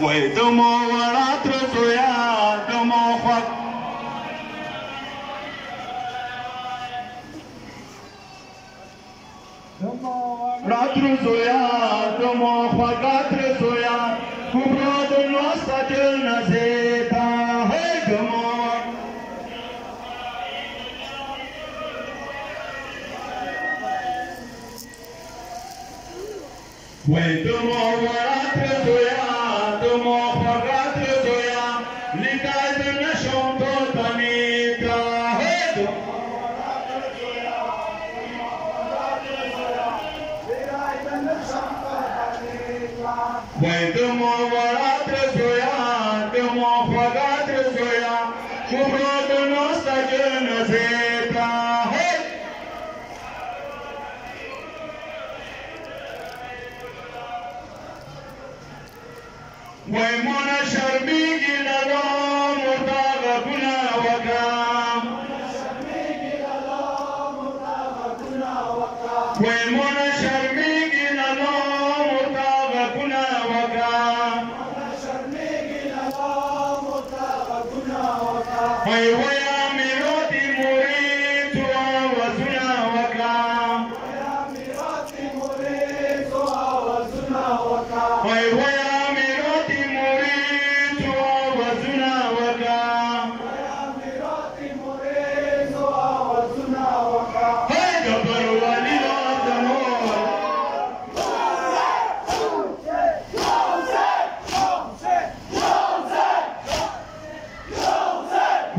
وای د مو وړا تر زویا د مو خوښ راتر زویا د مو خوګا تر زویا کومرو د نو ساتل نزیتا هي ګمو وای د مو وای د مو وړا تر زویا د مو خوګا تر زویا کومرو د نو ساتل نزیتا هي وای مون وای وای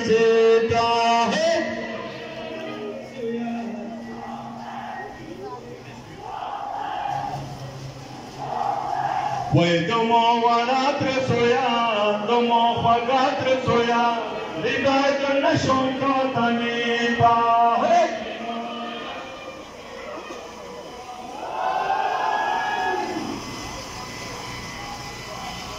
مدې تا وای دمو